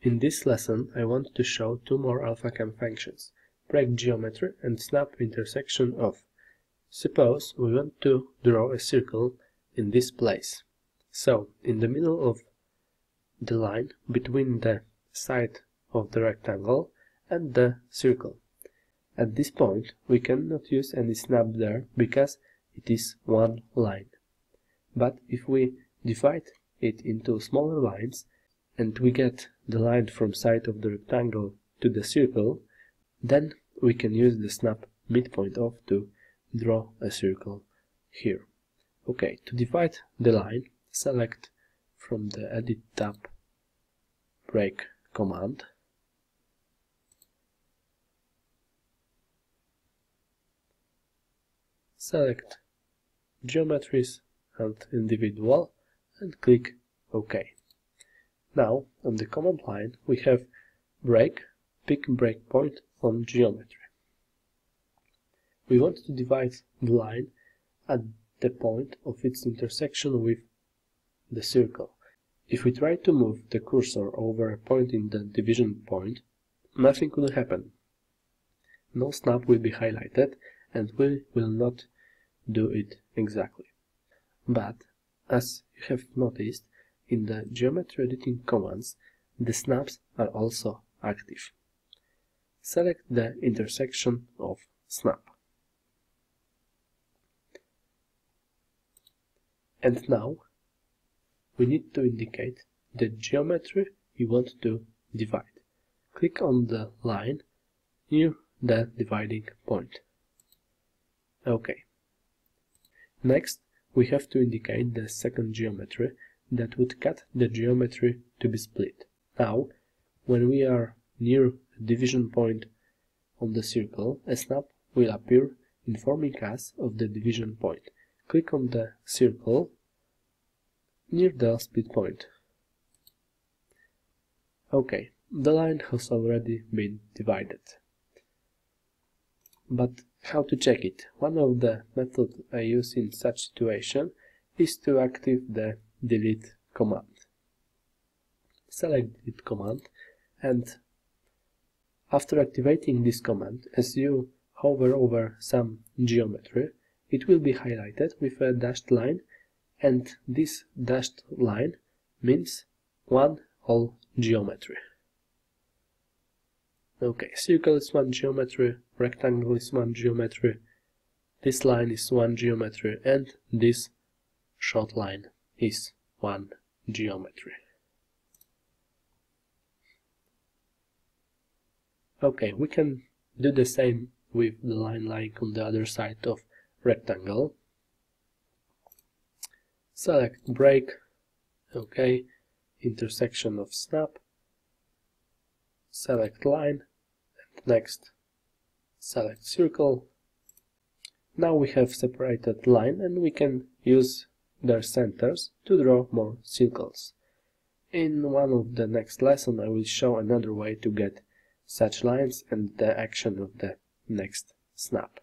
In this lesson I want to show two more AlphaCam functions, break geometry and snap intersection of. Suppose we want to draw a circle in this place. So, in the middle of the line between the side of the rectangle and the circle. At this point we cannot use any snap there because it is one line. But if we divide it into smaller lines and we get the line from side of the rectangle to the circle, then we can use the snap midpoint of to draw a circle here. Okay, to divide the line, select from the Edit tab Break command. Select Geometries and Individual and click OK. Now, on the command line, we have break, pick breakpoint on geometry. We want to divide the line at the point of its intersection with the circle. If we try to move the cursor over a point in the division point, nothing will happen. No snap will be highlighted and we will not do it exactly. But, as you have noticed, in the geometry editing commands, the snaps are also active. Select the intersection of snap. And now we need to indicate the geometry we want to divide. Click on the line near the dividing point. OK. Next, we have to indicate the second geometry that would cut the geometry to be split. Now, when we are near the division point on the circle, a snap will appear informing us of the division point. Click on the circle near the split point. OK, the line has already been divided. But how to check it? One of the methods I use in such situation is to activate the delete command. Select delete command and after activating this command, as you hover over some geometry, it will be highlighted with a dashed line and this dashed line means one all geometry. Okay, circle is one geometry, rectangle is one geometry, this line is one geometry, and this short line is one geometry. Okay, we can do the same with the line like on the other side of rectangle. Select break, OK, intersection of snap, select line, and next select circle. Now we have separated line and we can use their centers to draw more circles. In one of the next lesson I will show another way to get such lines and the action of the next snap.